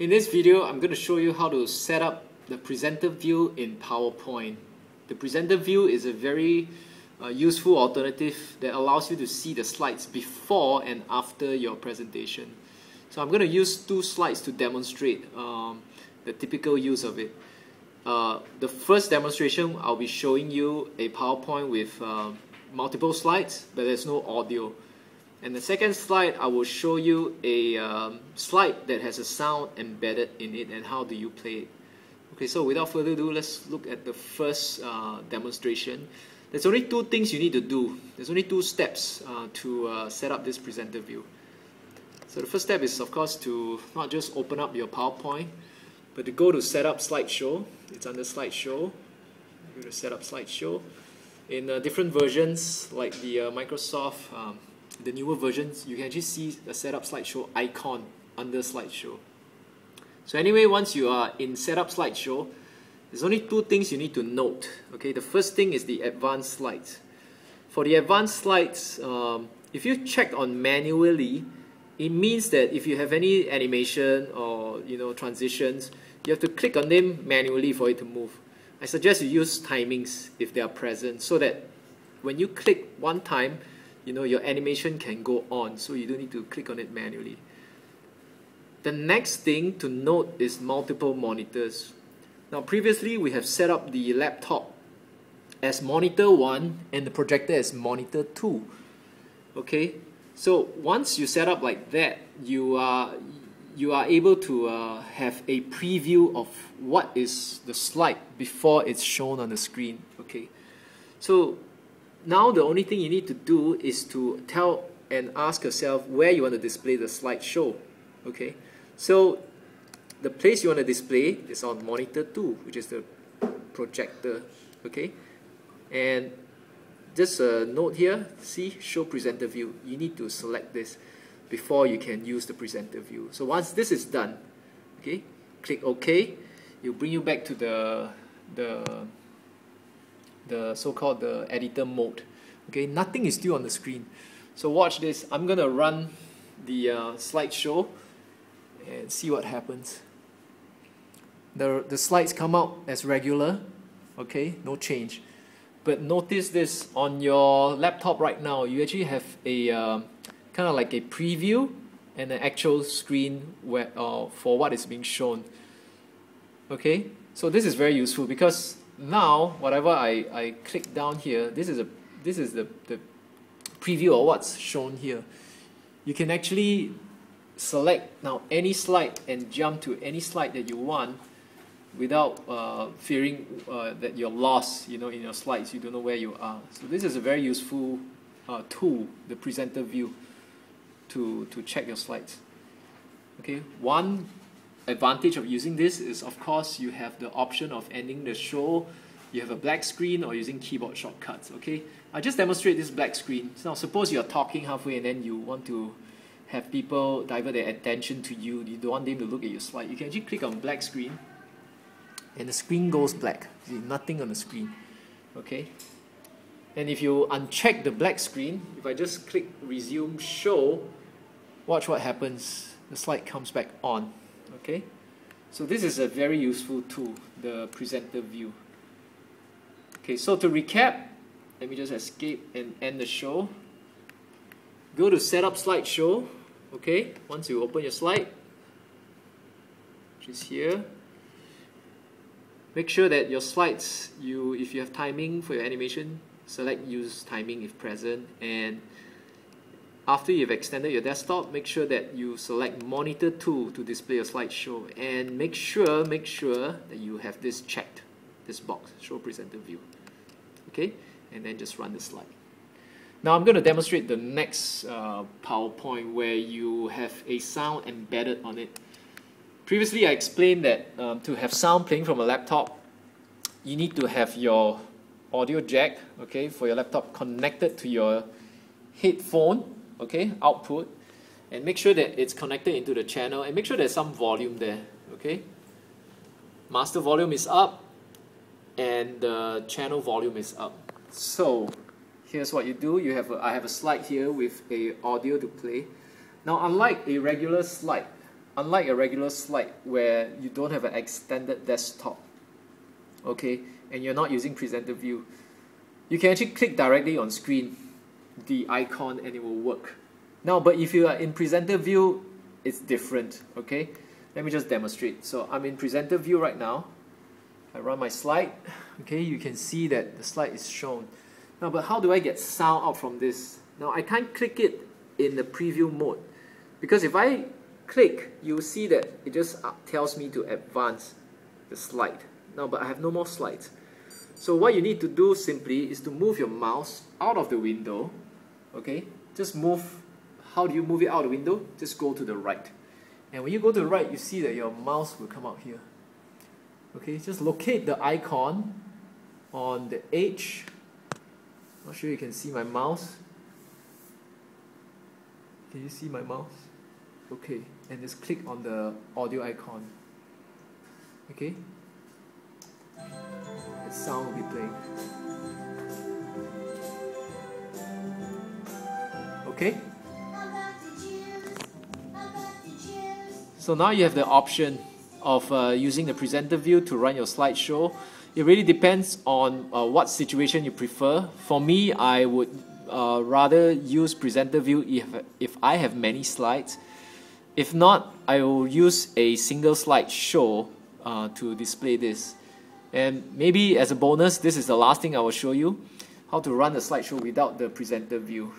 In this video, I'm going to show you how to set up the presenter view in PowerPoint. The presenter view is a very uh, useful alternative that allows you to see the slides before and after your presentation. So I'm going to use two slides to demonstrate um, the typical use of it. Uh, the first demonstration, I'll be showing you a PowerPoint with uh, multiple slides, but there's no audio. And the second slide, I will show you a um, slide that has a sound embedded in it and how do you play it. Okay, so without further ado, let's look at the first uh, demonstration. There's only two things you need to do. There's only two steps uh, to uh, set up this presenter view. So the first step is, of course, to not just open up your PowerPoint, but to go to Setup Slideshow. It's under Slideshow. Go to Setup Slideshow. In uh, different versions, like the uh, Microsoft, um, the newer versions, you can actually see the Setup Slideshow icon under Slideshow. So anyway, once you are in Setup Slideshow, there's only two things you need to note. Okay, the first thing is the advanced slides. For the advanced slides, um, if you check on manually, it means that if you have any animation or you know transitions, you have to click on them manually for it to move. I suggest you use timings if they are present so that when you click one time, you know your animation can go on so you don't need to click on it manually. The next thing to note is multiple monitors. Now previously we have set up the laptop as monitor 1 and the projector as monitor 2. Okay, so once you set up like that, you are you are able to uh, have a preview of what is the slide before it's shown on the screen. Okay, so now the only thing you need to do is to tell and ask yourself where you want to display the slideshow. Okay, so the place you want to display is on monitor 2, which is the projector. Okay, and just a note here, see show presenter view. You need to select this before you can use the presenter view. So once this is done, okay, click OK. It'll bring you back to the the the so-called the editor mode. Okay, nothing is still on the screen. So watch this. I'm gonna run the uh, slideshow and see what happens. The the slides come out as regular. Okay, no change. But notice this on your laptop right now. You actually have a uh, kind of like a preview and an actual screen where uh, for what is being shown. Okay, so this is very useful because now whatever I, I click down here, this is a this is the, the preview of what's shown here. You can actually select now any slide and jump to any slide that you want without uh, fearing uh, that you're lost you know in your slides. You don't know where you are. So this is a very useful uh, tool the presenter view to to check your slides. Okay one advantage of using this is of course you have the option of ending the show you have a black screen or using keyboard shortcuts okay I just demonstrate this black screen now suppose you're talking halfway and then you want to have people divert their attention to you you don't want them to look at your slide you can actually click on black screen and the screen goes black. See, nothing on the screen. Okay? And if you uncheck the black screen, if I just click resume show, watch what happens. The slide comes back on. Okay? So this is a very useful tool, the presenter view. Okay, so to recap, let me just escape and end the show. Go to setup slideshow. Okay, once you open your slide, which is here, Make sure that your slides, you if you have timing for your animation, select use timing if present and after you've extended your desktop, make sure that you select monitor 2 to display your slideshow and make sure, make sure that you have this checked, this box, show presenter view. Okay, and then just run the slide. Now I'm going to demonstrate the next uh, PowerPoint where you have a sound embedded on it Previously, I explained that um, to have sound playing from a laptop, you need to have your audio jack, okay, for your laptop connected to your headphone, okay, output, and make sure that it's connected into the channel, and make sure there's some volume there, okay. Master volume is up, and the channel volume is up. So, here's what you do. You have a, I have a slide here with a audio to play. Now, unlike a regular slide, unlike a regular slide where you don't have an extended desktop, okay, and you're not using presenter view, you can actually click directly on screen the icon and it will work. Now, but if you are in presenter view, it's different, okay? Let me just demonstrate. So I'm in presenter view right now. I run my slide, okay, you can see that the slide is shown. Now, but how do I get sound out from this? Now, I can't click it in the preview mode because if I click, you'll see that it just uh, tells me to advance the slide. Now, but I have no more slides. So what you need to do simply is to move your mouse out of the window, okay? Just move, how do you move it out of the window? Just go to the right. And when you go to the right, you see that your mouse will come out here. Okay, just locate the icon on the edge. Not sure you can see my mouse. Can you see my mouse? Okay, and just click on the audio icon. Okay, sound will be playing. Okay. So now you have the option of uh, using the presenter view to run your slideshow. It really depends on uh, what situation you prefer. For me, I would uh, rather use presenter view if, if I have many slides. If not, I will use a single slide show uh, to display this. And maybe as a bonus, this is the last thing I will show you, how to run a slideshow without the presenter view.